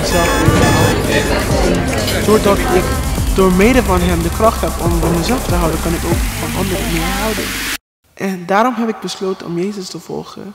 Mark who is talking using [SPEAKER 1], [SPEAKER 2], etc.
[SPEAKER 1] mezelf houden. Doordat ik door mede van hem de kracht heb om van mezelf te houden, kan ik ook van anderen meer houden. En daarom heb ik besloten om Jezus te volgen.